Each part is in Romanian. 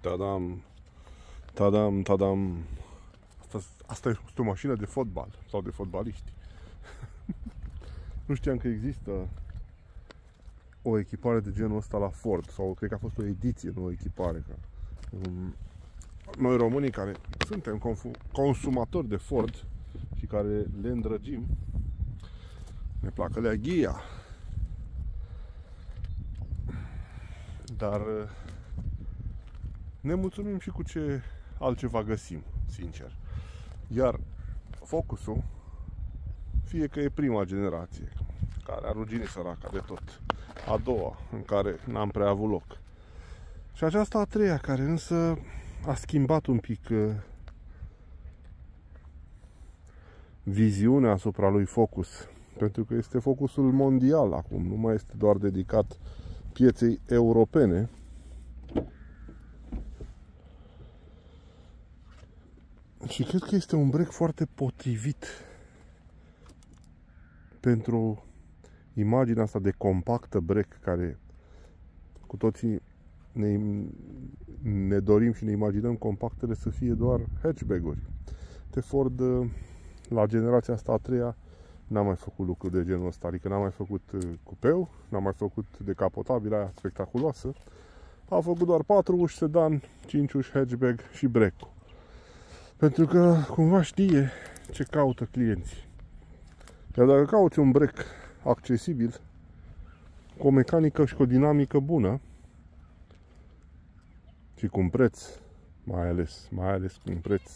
Tadam, tadam, tadam. Asta, asta este o mașină de fotbal sau de fotbaliști. nu știam că există o echipare de genul ăsta la Ford sau cred că a fost o ediție, nu o echipare. Că, um, noi românii care suntem consumatori de Ford și care le îndrăgim, ne placă lea ghia. Dar ne mulțumim și cu ce altceva găsim, sincer. Iar Focusul, fie că e prima generație, care a ruginit săraca de tot, a doua, în care n-am prea avut loc, și aceasta a treia, care însă a schimbat un pic uh, viziunea asupra lui Focus, pentru că este focusul mondial acum, nu mai este doar dedicat pieței europene, Și cred că este un break foarte potrivit pentru imaginea asta de compactă break care cu toții ne, ne dorim și ne imaginăm compactele să fie doar hatchback-uri. De Ford la generația asta a treia n-a mai făcut lucruri de genul ăsta, adică n-a mai făcut uh, cupeu, n-a mai făcut decapotabil aia spectaculoasă, a făcut doar 4 uși sedan, 5 uși hatchback și break pentru că cumva știe ce caută clienții. Iar dacă cauți un break accesibil, cu o mecanică și cu o dinamică bună și cu un preț, mai ales, mai ales cu un preț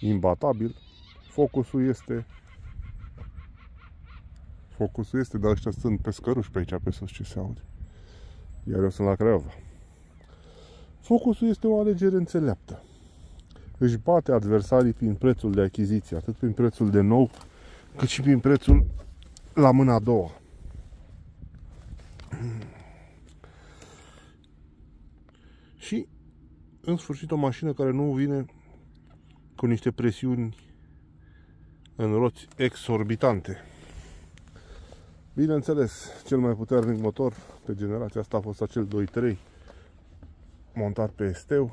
imbatabil, focusul este focusul este, dar ăștia sunt pescăruși pe aici, pe sus ce se aude. Iar eu sunt la Craiova. Focusul este o alegere înțeleaptă își bate adversarii prin prețul de achiziție, atât prin prețul de nou, cât și prin prețul la mâna a doua. Și, în sfârșit, o mașină care nu vine cu niște presiuni în roți exorbitante. Bineînțeles, cel mai puternic motor pe generația asta a fost acel 2.3 montat pe esteu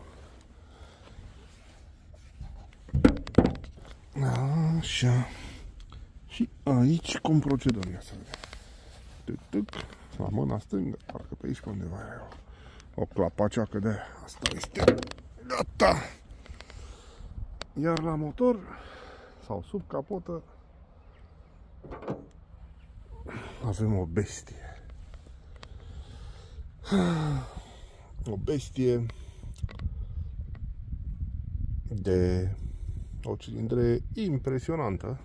Așa. Și aici cum procedăm? Ia să vedem. Tuc, tuc. La mâna stângă. Parcă pe aici pe undeva era o, o clapaceacă de Asta este. Gata. Iar la motor sau sub capotă avem o bestie. O bestie de o cilindre impresionantă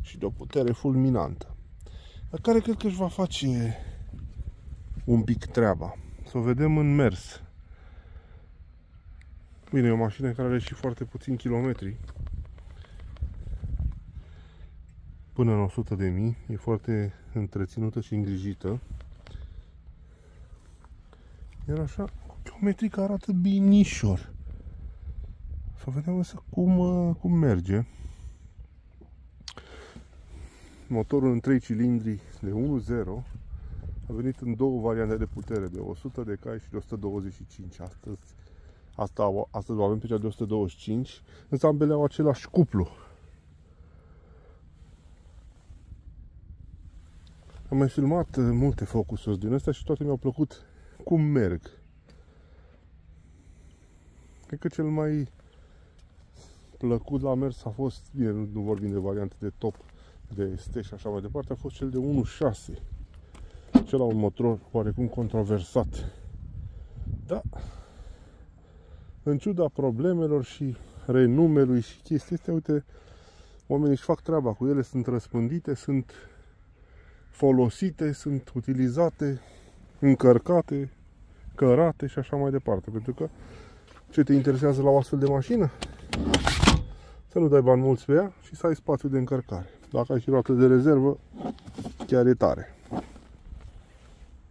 și de o putere fulminantă, dar care cred că își va face un pic treaba. Să o vedem în mers. Bine, e o mașină care are și foarte puțin kilometri. Până în 100 de mii. E foarte întreținută și îngrijită. Iar așa, kilometri arată binișor. Să vedem însă cum, uh, cum merge. Motorul în 3 cilindri de 1.0 a venit în două variante de putere, de 100 de cai și de 125. Astăzi, asta, astăzi o avem pe cea de 125, însă ambele au același cuplu. Am mai filmat uh, multe focusuri din astea și toate mi-au plăcut cum merg. Cred că cel mai plăcut la mers a fost, bine, nu, nu vorbim de variante de top, de ST și așa mai departe, a fost cel de 1.6. Cel la un motor oarecum controversat. Da, în ciuda problemelor și renumelui și chestii astea, uite, oamenii își fac treaba cu ele, sunt răspândite, sunt folosite, sunt utilizate, încărcate, cărate și așa mai departe. Pentru că ce te interesează la o astfel de mașină? Să nu dai bani mulți pe ea și să ai spațiu de încărcare. Dacă ai și roată de rezervă, chiar e tare.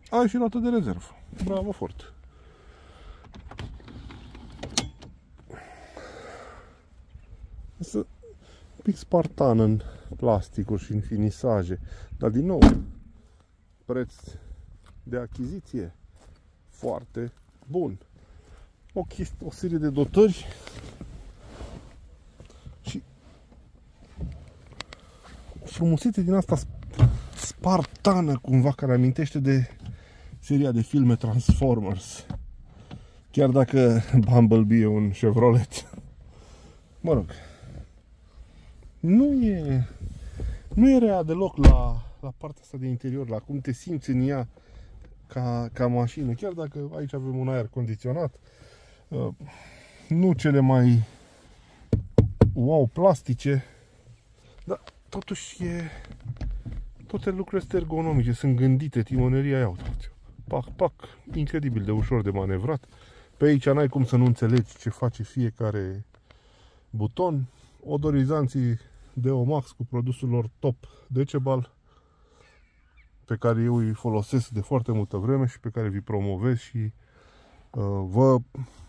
Ai și roată de rezervă. Bravo, fort! Să un pic spartan în plasticuri și în finisaje, dar din nou, preț de achiziție foarte bun. o, chestie, o serie de dotări frumusețe din asta spartană cumva care amintește de seria de filme Transformers. Chiar dacă Bumblebee e un Chevrolet. Mă rog. Nu e nu e rea deloc la, la partea asta de interior, la cum te simți în ea ca, ca mașină. Chiar dacă aici avem un aer condiționat, uh, nu cele mai wow plastice, dar totuși e toate lucrurile astea ergonomice, sunt gândite, timoneria aia, pac, pac, incredibil de ușor de manevrat. Pe aici n-ai cum să nu înțelegi ce face fiecare buton. Odorizanții de Omax cu produsul lor top Decebal pe care eu îi folosesc de foarte multă vreme și pe care vi promovez și uh, vă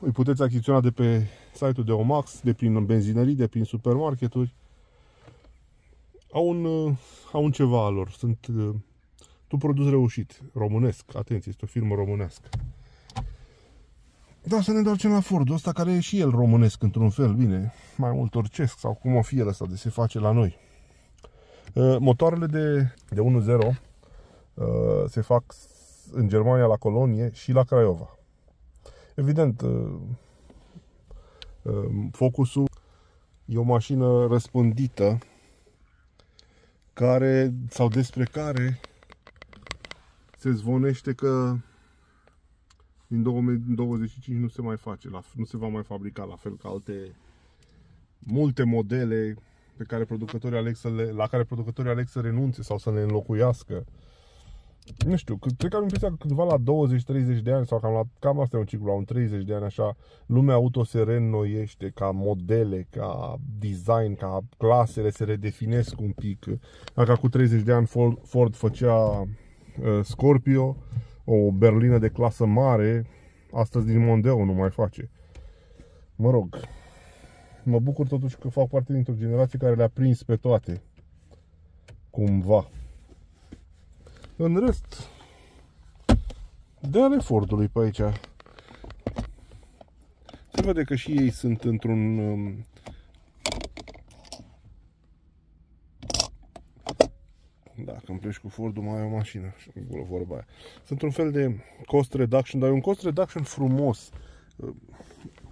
îi puteți achiziționa de pe site-ul de Omax, de prin benzinării, de prin supermarketuri. Au un, uh, au un ceva al lor. Sunt uh, un produs reușit, românesc. Atenție, este o firmă românească. Da, să ne întoarcem la Fordul ăsta, care e și el românesc într-un fel, bine, mai mult orcesc, sau cum o fi el ăsta de se face la noi. Uh, motoarele de, de 1.0 uh, se fac în Germania la Colonie și la Craiova. Evident, uh, Focusul e o mașină răspândită care, sau despre care se zvonește că din 2025 nu se mai face, la, nu se va mai fabrica la fel ca alte multe modele pe care producătorii aleg să le, la care producătorii aleg să renunțe sau să le înlocuiască. Nu știu, cred că am impresia că cândva la 20-30 de ani sau cam, la, cam asta e un ciclu, la un 30 de ani așa, lumea auto se reînnoiește ca modele, ca design, ca clasele se redefinesc un pic. Dacă cu 30 de ani Ford făcea uh, Scorpio, o berlină de clasă mare, astăzi din Mondeo nu mai face. Mă rog, mă bucur totuși că fac parte dintr-o generație care le-a prins pe toate. Cumva. În rest, de ale Fordului pe aici. Se vede că și ei sunt într-un um, Dacă îmi pleci cu Fordul, mai ai o mașină. Acolo vorba aia. Sunt un fel de cost reduction, dar e un cost reduction frumos.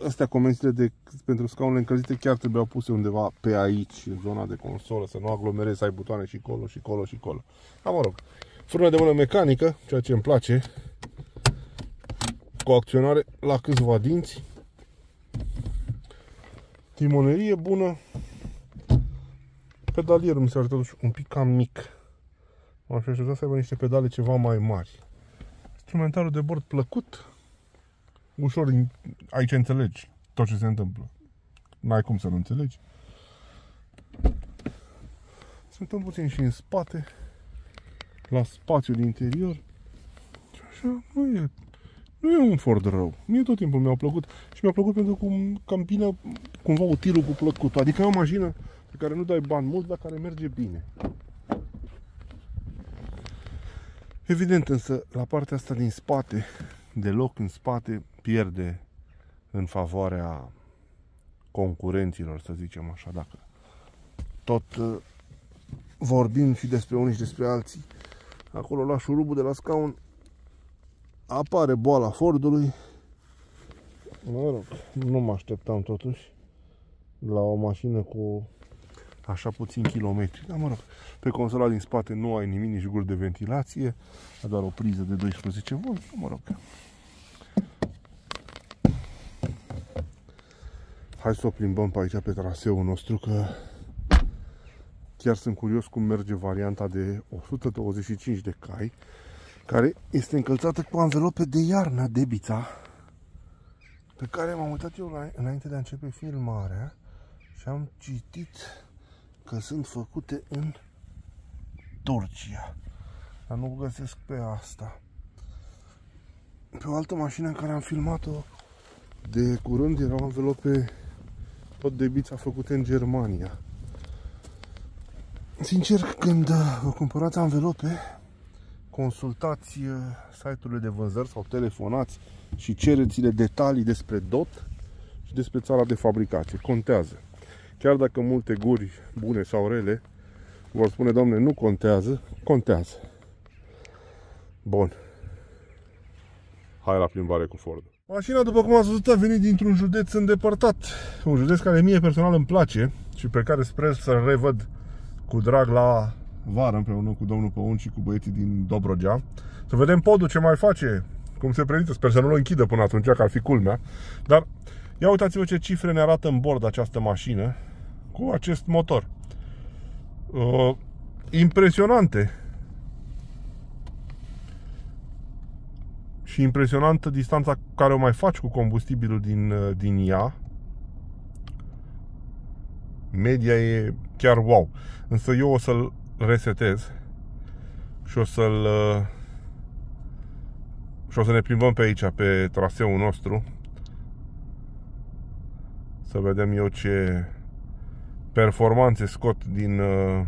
Astea comenzile de, pentru scaunele încălzite chiar trebuiau puse undeva pe aici, în zona de consolă, să nu aglomerezi, să ai butoane și colo, și colo, și colo. Dar mă rog, frână de mână mecanică, ceea ce îmi place, cu acționare la câțiva dinți, timonerie bună, pedalierul mi se arată un pic cam mic. M-aș aștepta să aibă niște pedale ceva mai mari. Instrumentarul de bord plăcut, ușor, aici înțelegi tot ce se întâmplă. N-ai cum să nu înțelegi. Suntem puțin și în spate, la spațiul din interior. Și așa, nu e, nu e un Ford rău. Mie tot timpul mi-au plăcut și mi-a plăcut pentru că cam bine, cumva utilul cu plăcut. Adică e o mașină pe care nu dai bani mult, dar care merge bine. Evident însă, la partea asta din spate, deloc în spate, pierde în favoarea concurenților, să zicem așa, dacă tot uh, vorbim și despre unii și despre alții. Acolo la șurubul de la scaun apare boala Fordului. Mă rog, nu mă așteptam totuși la o mașină cu așa puțin kilometri. Dar mă rog, pe consola din spate nu ai nimic, nici guri de ventilație, doar o priză de 12 V, mă rog. Hai să o plimbăm pe aici pe traseul nostru că chiar sunt curios cum merge varianta de 125 de cai care este încălțată cu anvelope de iarnă de bița pe care m-am uitat eu înainte de a începe filmarea și am citit că sunt făcute în Turcia. Dar nu găsesc pe asta. Pe o altă mașină în care am filmat-o de curând erau învelope tot de bița făcute în Germania. Sincer, când vă cumpărați anvelope, consultați uh, site-urile de vânzări sau telefonați și cereți-le detalii despre DOT și despre țara de fabricație. Contează. Chiar dacă multe guri bune sau rele vor spune, domne, nu contează, contează. Bun. Hai la plimbare cu Ford. Mașina, după cum ați văzut, a venit dintr-un județ îndepărtat. Un județ care mie personal îmi place și pe care sper să-l revăd cu drag la vară împreună cu domnul Păun și cu băieții din Dobrogea. Să vedem podul ce mai face, cum se prezintă. Sper să nu-l închidă până atunci, că ar fi culmea. Dar ia uitați-vă ce cifre ne arată în bord această mașină cu acest motor. Uh, impresionante. Și impresionantă distanța care o mai faci cu combustibilul din, uh, din ea. Media e chiar wow. Însă eu o să-l resetez și o să-l uh, și o să ne plimbăm pe aici, pe traseul nostru. Să vedem eu ce performanțe scot din uh,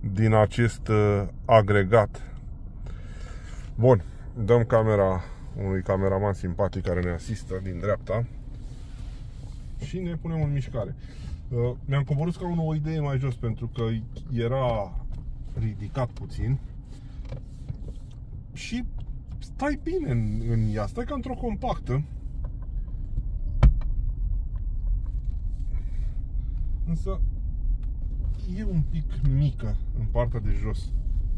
din acest uh, agregat. Bun, dăm camera unui cameraman simpatic care ne asistă din dreapta și ne punem în mișcare. Uh, mi-am coborât scaunul o idee mai jos pentru că era ridicat puțin. Și stai bine în, în ea, stai ca într-o compactă. Însă e un pic mică în partea de jos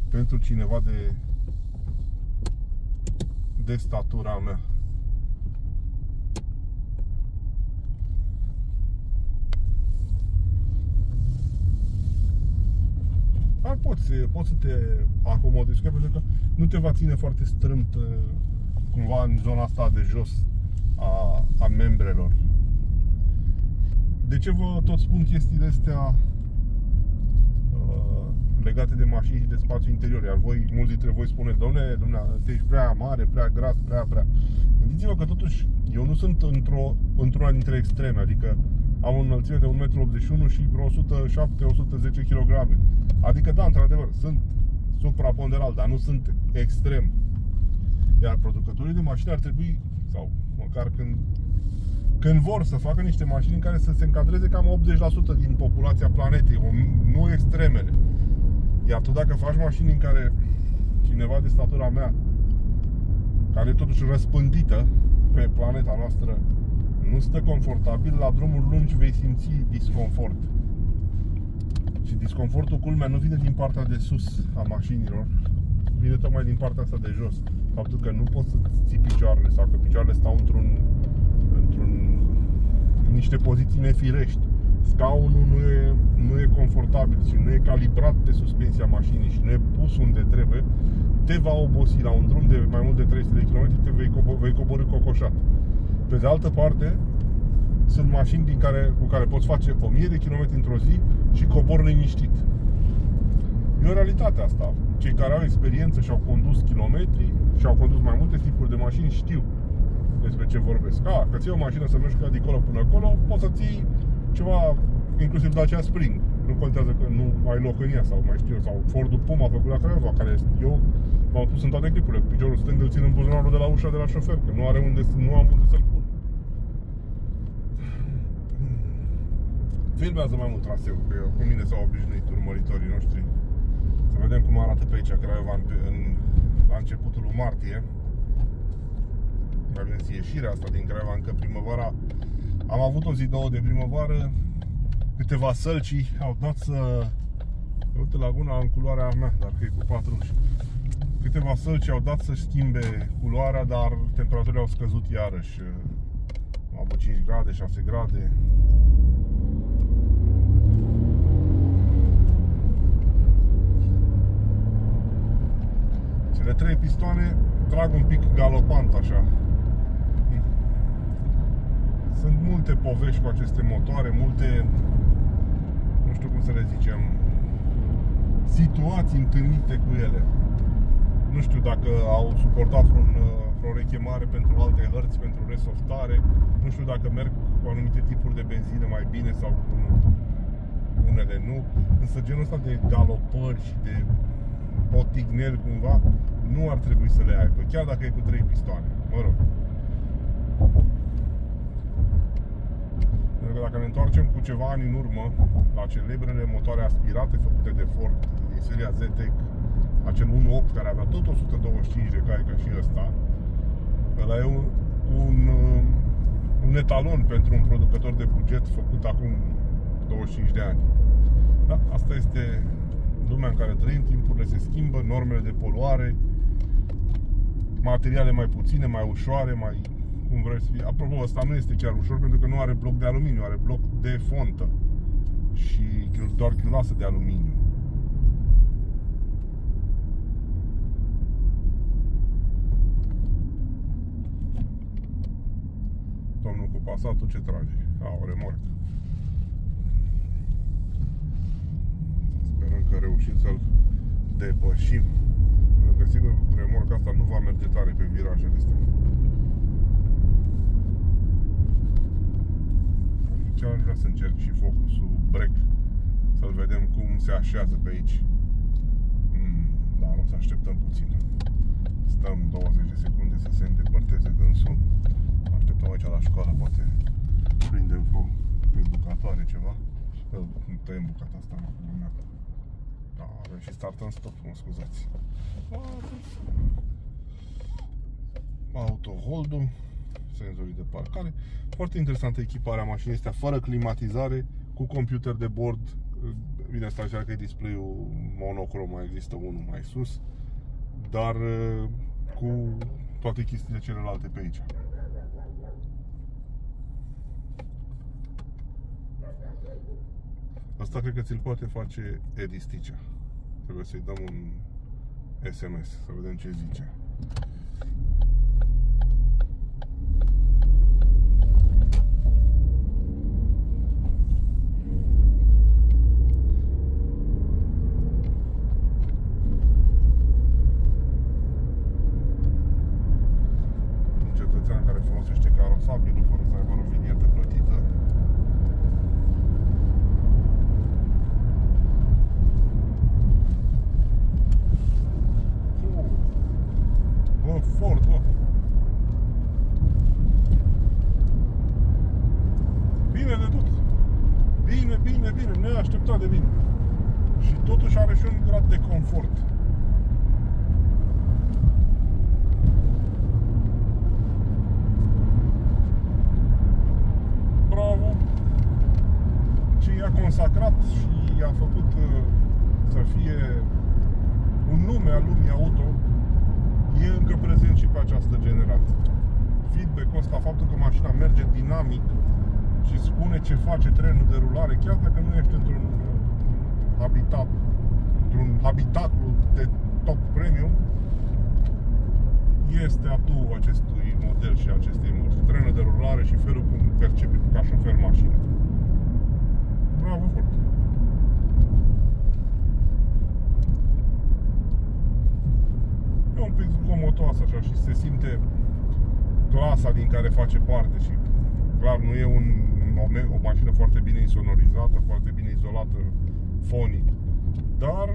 pentru cineva de de statura mea Dar poți, poți să te acomodezi, pentru că nu te va ține foarte strâmt uh, cumva în zona asta de jos a, a membrelor. De ce vă tot spun chestiile astea uh, legate de mașini și de spațiu interior? Iar voi, mulți dintre voi spune, domne, domne, ești prea mare, prea gras, prea, prea. Gândiți-vă că totuși eu nu sunt într-o, într-una dintre extreme, adică am o înălțime de 1,81 m și vreo 107-110 kg. Adică, da, într-adevăr, sunt supraponderal, dar nu sunt extrem. Iar producătorii de mașini ar trebui, sau măcar când, când vor să facă niște mașini în care să se încadreze cam 80% din populația planetei, nu extremele. Iar tu dacă faci mașini în care cineva de statura mea, care e totuși răspândită pe planeta noastră, nu stă confortabil, la drumuri lungi vei simți disconfort. Și disconfortul culmea nu vine din partea de sus a mașinilor, vine tocmai din partea asta de jos. Faptul că nu poți să ții picioarele sau că picioarele stau într-un, într-un în niște poziții nefirești. Scaunul nu e, nu e confortabil și nu e calibrat pe suspensia mașinii și nu e pus unde trebuie, te va obosi la un drum de mai mult de 300 de km, te vei, cobo- vei coborâ cocoșat. Pe de altă parte, sunt mașini din care, cu care poți face 1000 de km într-o zi și cobor liniștit. E o realitate asta. Cei care au experiență și au condus kilometri și au condus mai multe tipuri de mașini știu despre ce vorbesc. A, că ții o mașină să mergi de acolo până acolo, poți să ții ceva, inclusiv de aceea Spring. Nu contează că nu ai loc în ea sau mai știu, sau Fordul Puma făcut la Craiova, care eu m-am pus în toate clipurile. Piciorul stâng îl țin în buzunarul de la ușa de la șofer, că nu, are unde, nu am unde să-l pun. Filmează mai mult traseul, că eu, cu mine s-au obișnuit urmăritorii noștri. Să vedem cum arată pe aici Craiova în, în, la începutul lui martie. Avem ieșirea asta din Craiova încă primăvara. Am avut o zi, două de primăvară, câteva sălci au dat să... Uite, laguna în culoarea mea, dar că e cu patru uși. Câteva sălci au dat să schimbe culoarea, dar temperaturile au scăzut iarăși. Au avut 5 grade, 6 grade. Cele trei pistoane trag un pic galopant așa. Sunt multe povești cu aceste motoare, multe, nu știu cum să le zicem, situații întâlnite cu ele. Nu știu dacă au suportat vreun, vreo rechemare pentru alte hărți, pentru resoftare. Nu știu dacă merg cu anumite tipuri de benzină mai bine sau cu unele nu, însă genul ăsta de galopări și de potigneli cumva nu ar trebui să le aibă, chiar dacă e cu trei pistoane, mă rog. Pentru că dacă ne întoarcem cu ceva ani în urmă la celebrele motoare aspirate făcute de Ford din seria ZTEC, acel 1.8 care avea tot 125 de cai ca și ăsta, ăla e un, un, un etalon pentru un producător de buget făcut acum 25 de ani. Da? Asta este lumea în care trăim, timpurile se schimbă, normele de poluare, materiale mai puține, mai ușoare, mai cum vrei să fie. Apropo, ăsta nu este chiar ușor pentru că nu are bloc de aluminiu, are bloc de fontă și doar chiulasă de aluminiu. Domnul cu pasatul ce trage? A, o remorcă. Sperăm că reușim să-l depășim. Pentru că sigur cu remorca asta nu va merge tare pe virajele astea. Ce aș vrea să încerc și focusul break Să-l vedem cum se așează pe aici. Mm, Dar o să așteptăm puțin. Stăm 20 de secunde să se îndepărteze dânsul. Așteptăm aici la școală, poate prindem foc prin bucatoare ceva. Tăiem bucata asta în lumea Da, avem și start în stop, mă scuzați Auto hold-ul senzorii de parcare. Foarte interesantă echiparea mașinii astea, fără climatizare, cu computer de bord. Bine, asta așa că e display-ul monocrom, mai există unul mai sus, dar uh, cu toate chestiile celelalte pe aici. Asta cred că ți-l poate face Edi Sticea. Trebuie să-i dăm un SMS, să vedem ce zice. consacrat și a făcut uh, să fie un nume al lumii auto, e încă prezent și pe această generație. Feedback-ul ăsta, faptul că mașina merge dinamic și spune ce face trenul de rulare, chiar dacă nu ești într-un uh, habitat, într-un habitaclu de top premium, este atu acestui model și acestei mărci. Trenul de rulare și felul cum percepe ca șofer mașină. Bravo, foarte. E un pic zgomotoasă așa și se simte clasa din care face parte și clar nu e un, o, o mașină foarte bine insonorizată, foarte bine izolată fonic, dar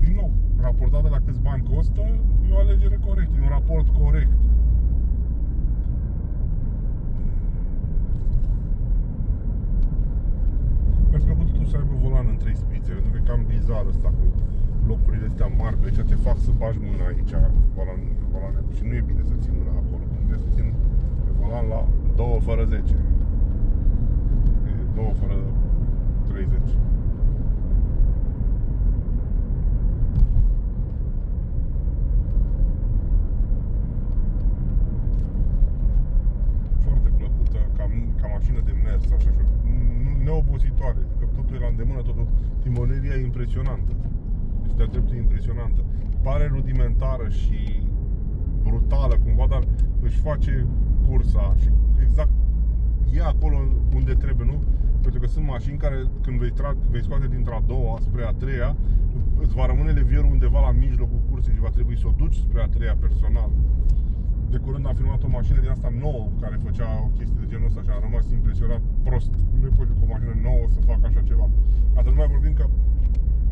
din nou, raportată la câți bani costă, e o alegere corectă, e un raport corect mi-ar fi putut să aibă volan în trei spițe, pentru că e cam bizar ăsta cu locurile astea mari, pe aici te fac să bagi mâna aici, volan, volan, și nu e bine să ții mâna acolo, trebuie să țin pe volan la 2 fără 10. E 2 fără 30. Foarte plăcută, ca, ca mașină de mers, așa, așa neobositoare. Că totul e la îndemână, totul. Timoneria e impresionantă. Deci de-a dreptul impresionantă. Pare rudimentară și brutală cumva, dar își face cursa și exact e acolo unde trebuie, nu? Pentru că sunt mașini care când vei, tra- vei scoate dintre a doua spre a treia, îți va rămâne levierul undeva la mijlocul cursei și va trebui să o duci spre a treia personal. De curând am filmat o mașină din asta nouă care făcea o chestie de genul ăsta și am rămas impresionat prost. Nu poți cu o mașină nouă să facă așa ceva. Atât nu mai vorbim că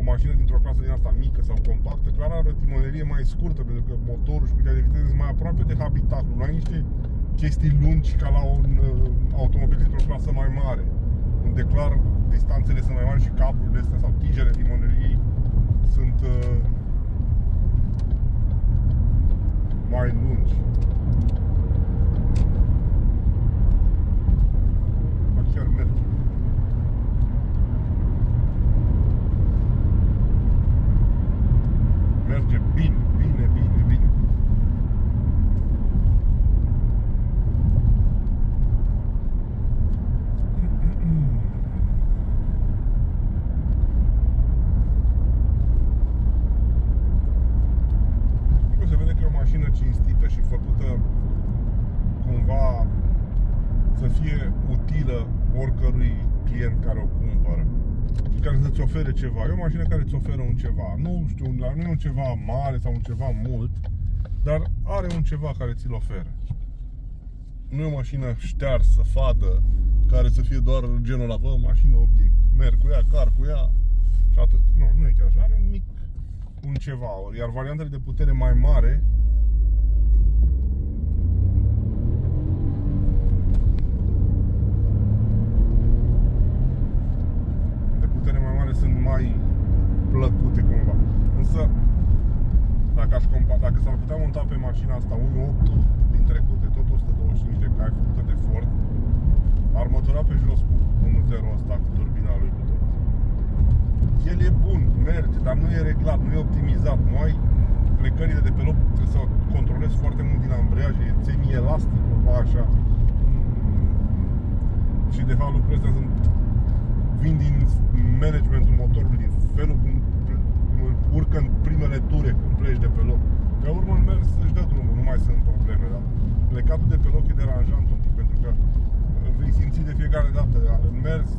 o mașină dintr-o clasă din asta mică sau compactă, clar are o timonerie mai scurtă, pentru că motorul și cutia de viteză sunt mai aproape de habitatul. Nu ai niște chestii lungi ca la un uh, automobil dintr-o clasă mai mare, unde clar distanțele sunt mai mari și cablurile astea sau tijele timoneriei sunt uh, mai lungi. Dar chiar merge. Merge bine, bine, bine, bine. Că se vede că e o mașină cinstită și făcută cumva să fie utilă oricărui client care o cumpără și care să-ți ofere ceva. E o mașină care îți oferă un ceva. Nu știu, nu e un ceva mare sau un ceva mult, dar are un ceva care ți-l oferă. Nu e o mașină ștearsă, fadă, care să fie doar genul la, bă, mașină obiect. Merg cu ea, car cu ea și atât. Nu, nu e chiar așa. Are un mic un ceva. Iar variantele de putere mai mare sunt mai plăcute cumva. Însă dacă aș compa, dacă s-ar putea monta pe mașina asta 1.8 din trecute, tot 125 de cai făcută de Ford, ar mătura pe jos cu 1.0 ăsta cu turbina lui cu tot. El e bun, merge, dar nu e reglat, nu e optimizat, nu ai plecările de pe loc, trebuie să controlezi foarte mult din ambreiaj, e semi-elastic, cumva așa. Și de fapt lucrurile astea sunt vin din managementul motorului, din felul cum urcă în primele ture când pleci de pe loc. Pe urmă în mers își dă drumul, nu mai sunt probleme, dar plecatul de pe loc e deranjant un pic, pentru că vei simți de fiecare dată. În mers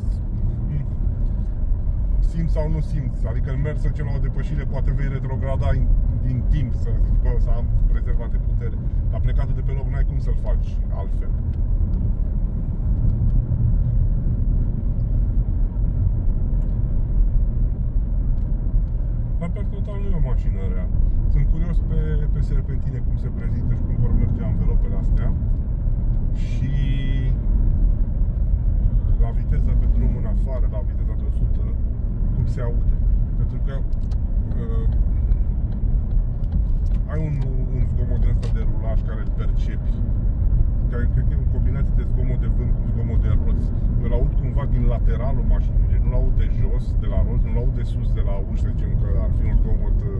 simți sau nu simți. Adică în mers, să zicem, la o depășire, poate vei retrograda în, din timp, să zici, bă, să am rezervat de putere. Dar plecatul de pe loc n-ai cum să-l faci altfel. Dar pe total nu e o mașină rea. Sunt curios pe, pe serpentine cum se prezintă și cum vor merge anvelopele astea. Și la viteză pe drum în afară, la viteza de 100, cum se aude. Pentru că uh, ai un, un zgomot din ăsta de rulaj care îl percepi. Care cred că e o combinație de zgomot de vânt cu zgomot de roți. Îl aud cumva din lateralul mașinii, deci nu-l aud de jos, de la roți, nu-l aud de sus, de la ușă, zicem că ar fi un zgomot uh,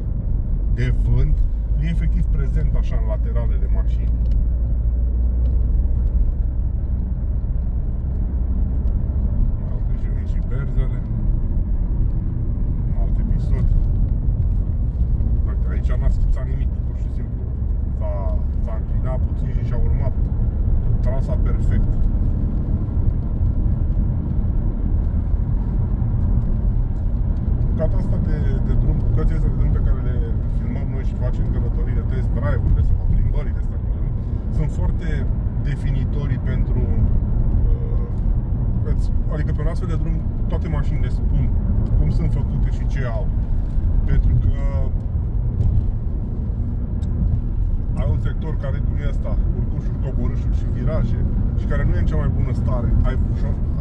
de vânt. E efectiv prezent așa în lateralele mașinii. și berzele un alt episod Uite, aici n-a schițat nimic pur și simplu s-a, s-a înclinat puțin și și-a urmat trasa perfect bucata asta de, de drum, bucățile astea de drum pe care le filmăm noi și facem călătorile, test drive-urile sau plimbările astea sunt foarte definitorii pentru adică pe un astfel de drum toate mașinile spun cum sunt făcute și ce au. Pentru că ai un sector care cum e asta, urcușuri, coborâșuri și viraje și care nu e în cea mai bună stare. Ai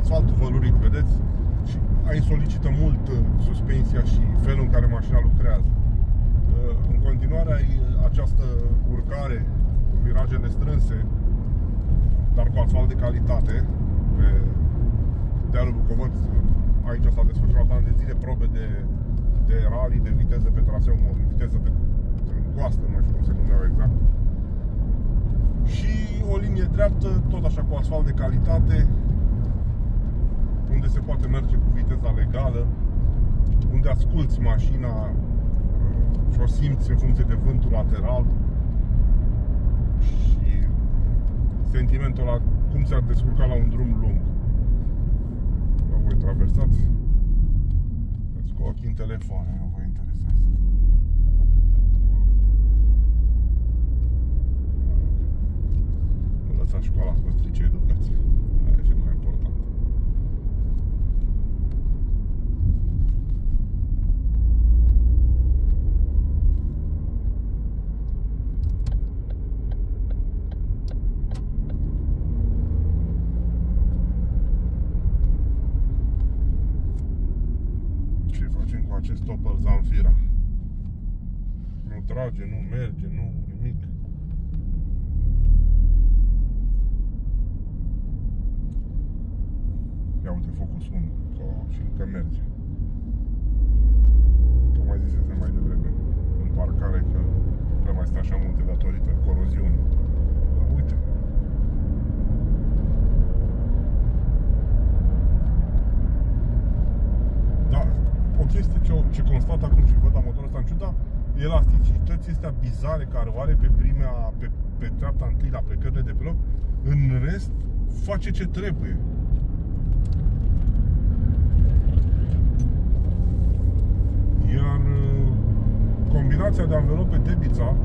asfaltul vălurit, vedeți? Și ai solicită mult uh, suspensia și felul în care mașina lucrează. Uh, în continuare ai această urcare cu viraje nestrânse, dar cu asfalt de calitate pe dealul Bucovăț, aici s-au desfășurat ani de zile probe de, de rally, de viteză pe traseu, viteză pe coastă, nu știu cum se numeau exact. Și o linie dreaptă, tot așa cu asfalt de calitate, unde se poate merge cu viteza legală, unde asculți mașina uh, și o simți în funcție de vântul lateral. Și sentimentul ăla cum se-ar descurca la un drum lung? Voi traversați, veți cu ochii în telefon, nu vă interesează. învățat școala, cu fost liceu educație. Aia e mai important. Ce facem cu acest Opel Zamfira? Nu trage, nu merge, nu pe, pe treapta întâi la plecările de pe loc, în rest face ce trebuie. Iar uh, combinația de anvelope Debița,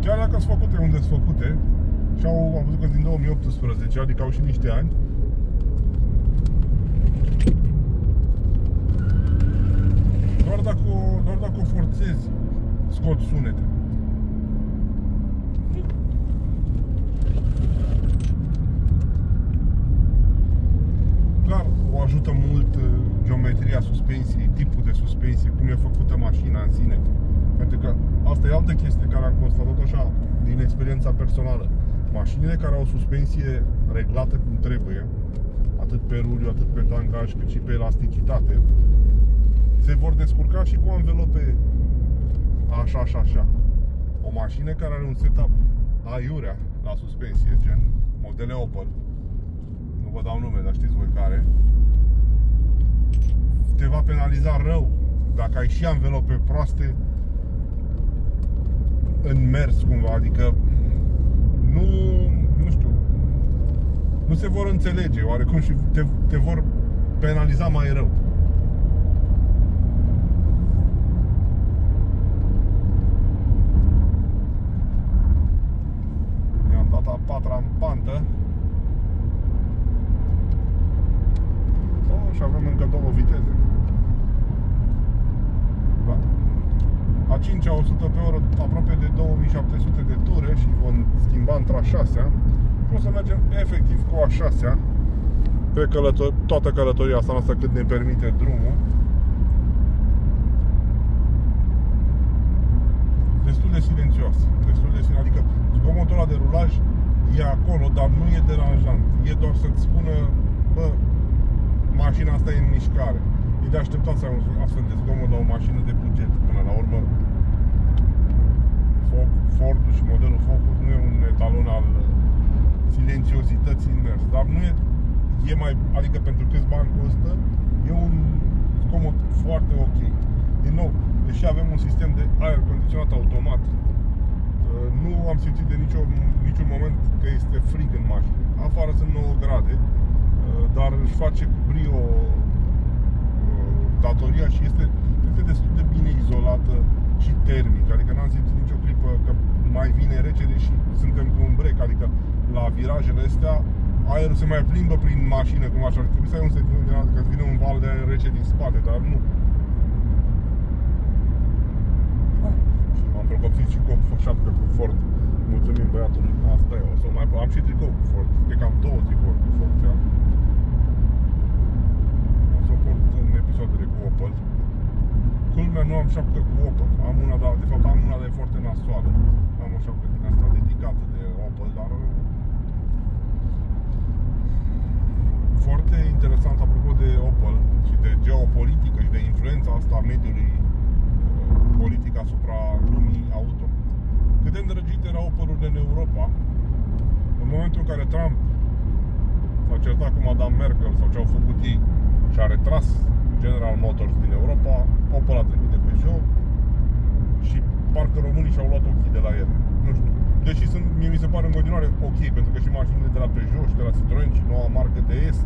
chiar dacă sunt făcute unde sunt făcute, și au, am văzut că din 2018, adică au și niște ani, doar dacă o, doar dacă o forțezi, scot sunete. Clar, o ajută mult uh, geometria suspensiei, tipul de suspensie, cum e făcută mașina în sine. Pentru că asta e altă chestie care am constatat așa din experiența personală. Mașinile care au suspensie reglată cum trebuie, atât pe ruliu, atât pe tangaj, cât și pe elasticitate, se vor descurca și cu anvelope așa, așa, așa. O mașină care are un setup aiurea la suspensie, gen modele Opel, nu vă dau nume, dar știți voi care, te va penaliza rău dacă ai și anvelope proaste în mers cumva, adică nu, nu știu, nu se vor înțelege oarecum și te, te vor penaliza mai rău. 1.700 de ture și vom schimba într-a 6 și o să mergem efectiv cu a 6 pe călător toată călătoria asta noastră cât ne permite drumul. Destul de silențioasă, destul de silențios. Adică zgomotul ăla de rulaj e acolo, dar nu e deranjant. E doar să-ți spună, bă, mașina asta e în mișcare. E de așteptat să ai un astfel de zgomot la o mașină de buget. Până la urmă, Ford și modelul Focus nu e un etalon al silențiozității în mers, dar nu e, e mai, adică pentru câți bani costă, e un zgomot foarte ok. Din nou, deși avem un sistem de aer condiționat automat, uh, nu am simțit de nicio, niciun moment că este frig în mașină. Afară sunt 9 grade, uh, dar își face cu brio uh, datoria și este, este destul de bine izolată și termic, adică n-am simțit nicio clipă că mai vine rece, deși suntem cu un break, adică la virajele astea aerul se mai plimbă prin mașină, cum așa, ar trebui să ai un sentiment de că îți vine un val de aer rece din spate, dar nu. Ah, și m-am propățit și cu o șapcă cu Ford. Mulțumim băiatului. Asta e, o să mai am și tricou cu Ford. Cred că am două tricouri cu Ford, ja? O să o port în episoadele cu Opel. Culmea nu am șapcă cu Opel. Am una, dar de fapt am una de foarte nasoală. Am o șapcă din asta dedicată de Opel, dar foarte interesant apropo de Opel și de geopolitică și de influența asta a mediului uh, politic asupra lumii auto. Cât de îndrăgite erau Opelurile în Europa, în momentul în care Trump s-a certat cu Madame Merkel sau ce au făcut ei și a retras General Motors din Europa, Opel a trecut de Peugeot și parcă românii și-au luat ochii de la ele. Nu știu. Deși sunt, mie mi se pare în continuare ok, pentru că și mașinile de la Peugeot și de la Citroen și noua marcă DS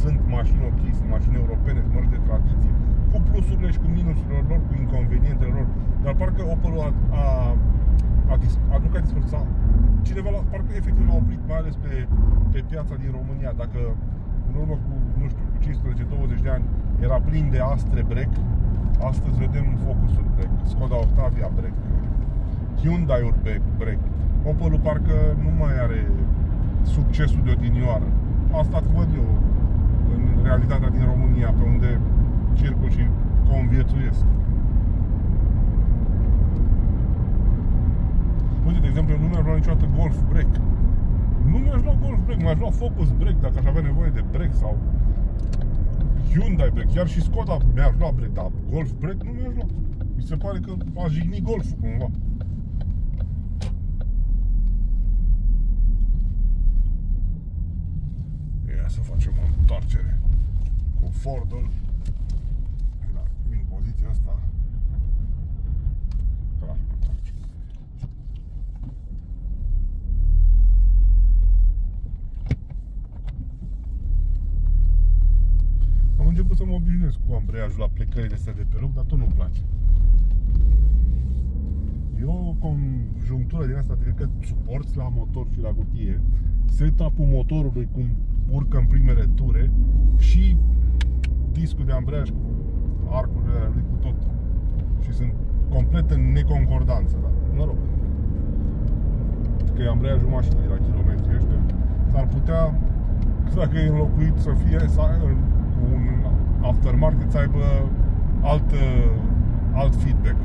sunt mașini ok, sunt mașini europene, sunt mărci de tradiție, cu plusurile și cu minusurile lor, cu inconvenientele lor. Dar parcă Opel a, a, a, dis, a nu că a dispărut, sau cineva la, parcă efectiv l-a oprit, mai ales pe, pe piața din România. Dacă în urmă cu, nu știu, cu 15-20 de ani era plin de Astre Break, astăzi vedem Focusul Break, Skoda Octavia Break, Hyundai-uri Break, break. Opelul parcă nu mai are succesul de odinioară. Asta văd eu în realitatea din România, pe unde circul și conviețuiesc. Uite, de exemplu, eu nu mi-aș lua niciodată golf break. Nu mi-aș lua golf break, m-aș lua focus break dacă aș avea nevoie de break sau Hyundai break. Chiar și Skoda mi-aș lua break, dar golf break nu mi-aș lua. Mi se pare că aș jigni golful cumva. Ia să facem o întoarcere cu Fordul. Da, din poziția asta. Clar, întoarce. Am început să mă obișnuiesc cu ambreiajul la plecările astea de pe loc, dar tot nu-mi place. E o conjunctură din asta, cred că suporți la motor și la cutie, setup-ul motorului cum urcă în primele ture și discul de ambreiaj cu arcurile lui cu tot. Și sunt complet în neconcordanță, da. Mă rog. Că e ambreiajul mașinii la kilometri ăștia. S-ar putea, dacă e înlocuit să fie să, cu un aftermarket să aibă alt, alt feedback.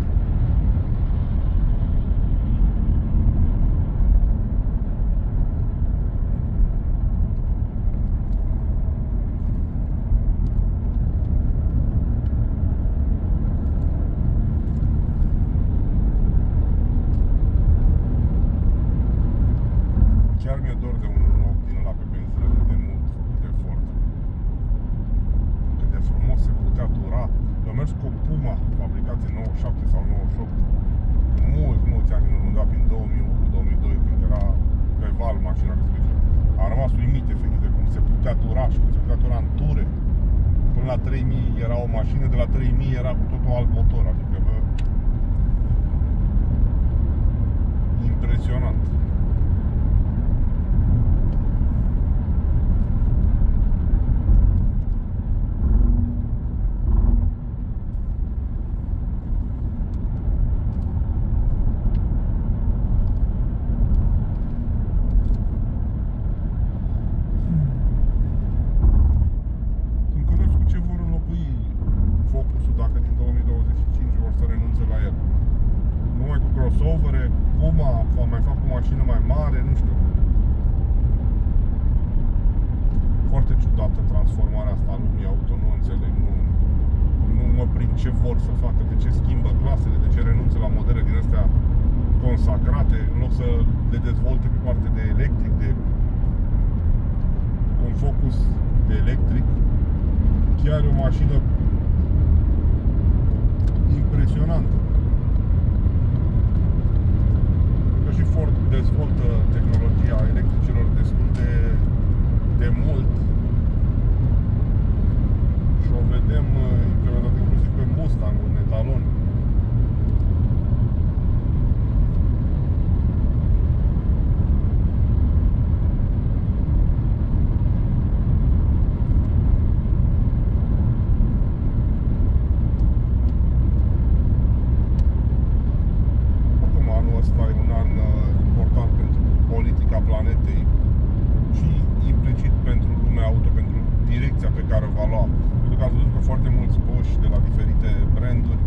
Foarte mulți boși de la diferite branduri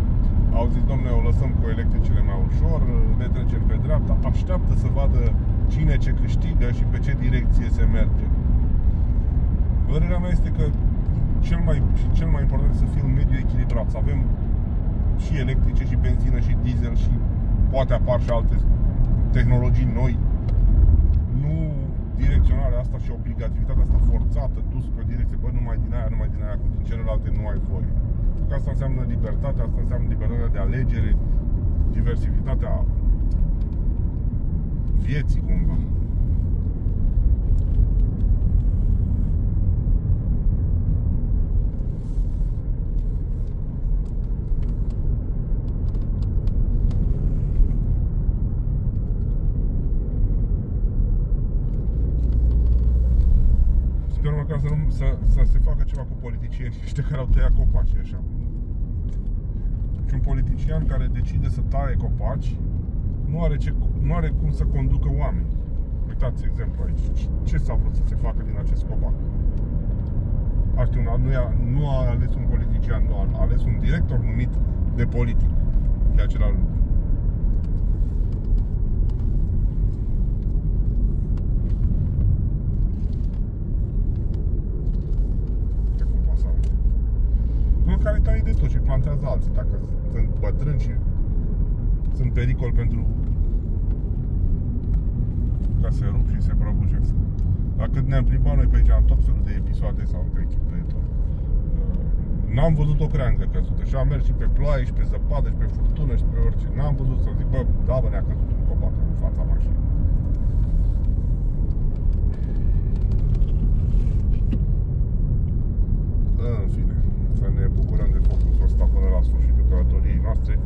au zis, domne, o lăsăm cu electricele mai ușor, ne trecem pe dreapta, așteaptă să vadă cine ce câștigă și pe ce direcție se merge. Părerea mea este că cel mai, și cel mai important este să fie un mediu echilibrat, să avem și electrice, și benzină, și diesel, și poate apar și alte tehnologii noi. Nu direcționarea asta și obligativitatea asta forțată, dus pe o direcție, bă, numai din aia, numai din aia, cu din celelalte nu ai voie. Că asta înseamnă libertatea, asta înseamnă libertatea de alegere, diversitatea vieții cumva. Sper măcar să, nu, să, să se facă ceva cu politicieni ăștia care au tăiat copaci așa. Și un politician care decide să taie copaci nu are, ce, nu are cum să conducă oameni. Uitați exemplu aici. Ce s-a vrut să se facă din acest copac? Aștia, nu, a, nu a ales un politician, nu a ales un director numit de politic. E același lucru. Care taie de tot și plantează alții dacă sunt bătrâni și sunt pericol pentru ca să rup și se prăbușesc. Dacă ne-am plimbat noi pe aici în tot felul de episoade sau pe aici, pe tot, uh, n-am văzut o creangă căzută și am mers și pe ploaie și pe zăpadă și pe furtună și pe orice. N-am văzut să zic, bă, da, bă, ne-a căzut un copac în fața mașinii. În fine, să ne bucurăm de faptul că ăsta până la sfârșitul călătoriei noastre.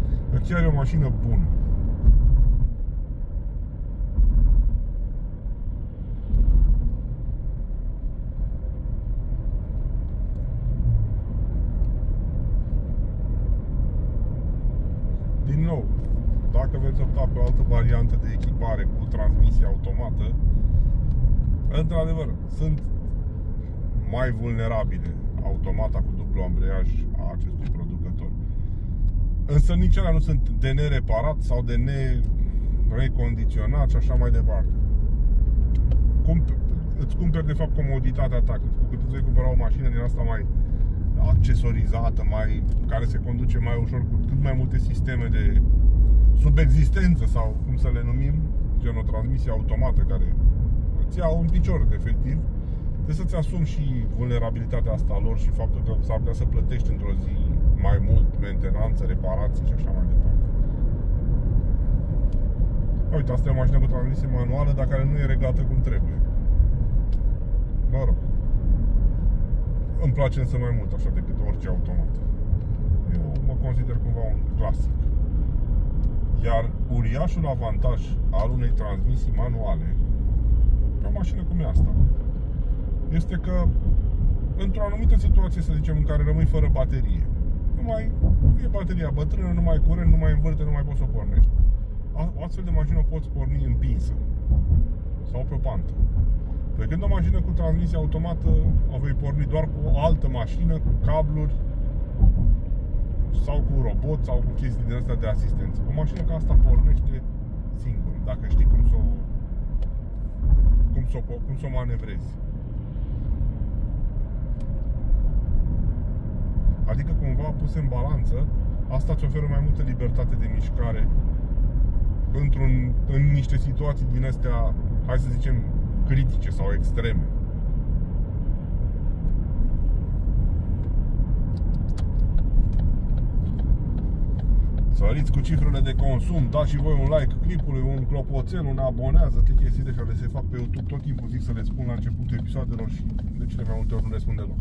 Chiar e o mașină bună. din nou, dacă veți opta pe o altă variantă de echipare cu transmisie automată, într-adevăr, sunt mai vulnerabile automata cu dublu ambreiaj a acestui producător. Însă nici alea nu sunt de nereparat sau de nerecondiționat și așa mai departe. Cum, îți cumperi de fapt comoditatea ta, cu cât îți vei cumpăra o mașină din asta mai accesorizată, mai, care se conduce mai ușor cu cât mai multe sisteme de subexistență sau cum să le numim, gen o transmisie automată care îți ia un picior efectiv, trebuie să-ți asumi și vulnerabilitatea asta lor și faptul că s-ar putea să plătești într-o zi mai mult mentenanță, reparații și așa mai departe. Uite, asta e o mașină cu transmisie manuală, dar care nu e reglată cum trebuie. Mă rog, îmi place însă mai mult așa decât orice automat. Eu mă consider cumva un clasic. Iar uriașul avantaj al unei transmisii manuale pe o mașină cum e asta este că într-o anumită situație, să zicem, în care rămâi fără baterie, nu mai e bateria bătrână, nu mai curent, nu mai învârte, nu mai poți să o pornești. O astfel de mașină o poți porni împinsă sau pe o pantă. Pe când o mașină cu transmisie automată o vei porni doar cu o altă mașină, cu cabluri sau cu robot sau cu chestii din astea de asistență. O mașină ca asta pornește singur, dacă știi cum să o cum să o, cum să o manevrezi. Adică cumva pus în balanță, asta îți oferă mai multă libertate de mișcare într-un, în niște situații din astea, hai să zicem, critice sau extreme. Săriți cu cifrele de consum, dați și voi un like clipului, un clopoțel, un abonează, te chestii de care se fac pe YouTube tot timpul, zic să le spun la începutul episoadelor și de cele mai multe ori nu le spun deloc.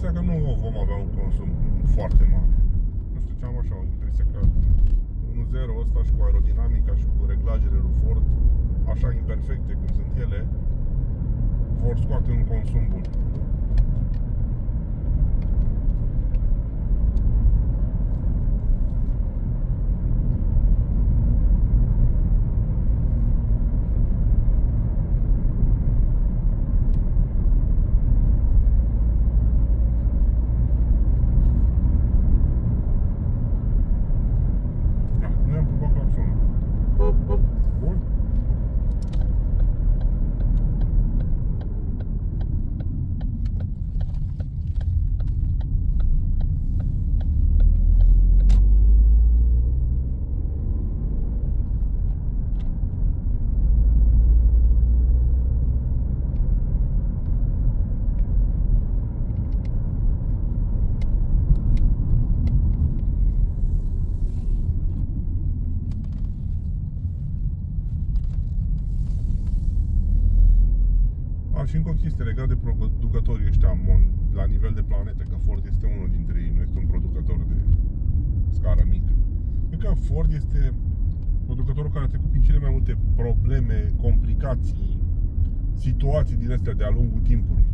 Impresia că nu vom avea un consum foarte mare. Nu știu ce am așa, o impresia că 1.0 ăsta și cu aerodinamica și cu reglajele lui Ford, așa imperfecte cum sunt ele, vor scoate un consum bun. Și încă o chestie legat de producătorii ăștia la nivel de planete, că Ford este unul dintre ei, nu este un producător de scară mică. Cred că Ford este producătorul care a trecut prin cele mai multe probleme, complicații, situații din astea de-a lungul timpului.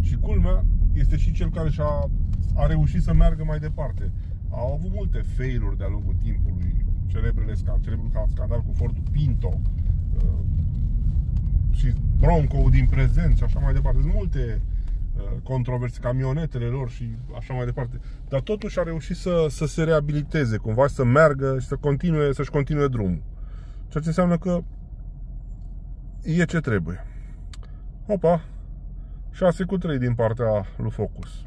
Și culmea este și cel care și-a a reușit să meargă mai departe. Au avut multe failuri de-a lungul timpului, celebrele scandal, celebrul scandal cu Fordul Pinto uh, și Bronco din prezent și așa mai departe. Sunt multe uh, controverse, camionetele lor și așa mai departe. Dar totuși a reușit să, să se reabiliteze, cumva să meargă și să continue, să-și continue drumul. Ceea ce înseamnă că e ce trebuie. Opa, 6 cu 3 din partea lui Focus.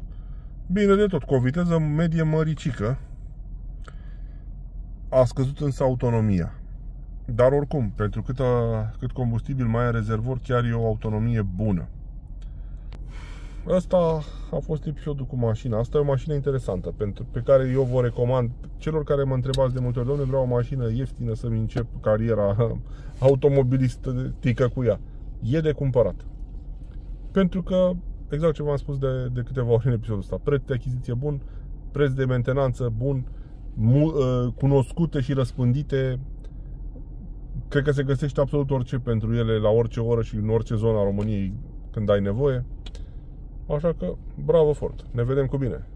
Bine de tot, cu o viteză medie măricică a scăzut însă autonomia. Dar oricum, pentru cât, a, cât combustibil mai are rezervor, chiar e o autonomie bună. Asta a fost episodul cu mașina. Asta e o mașină interesantă, pentru, pe care eu vă recomand celor care mă întrebați de multe ori, domnule, vreau o mașină ieftină să-mi încep cariera automobilistică cu ea. E de cumpărat. Pentru că, exact ce v-am spus de, de câteva ori în episodul ăsta, preț de achiziție bun, preț de mentenanță bun, mu, uh, cunoscute și răspândite, cred că se găsește absolut orice pentru ele la orice oră și în orice zonă a României când ai nevoie. Așa că, bravo Ford! Ne vedem cu bine!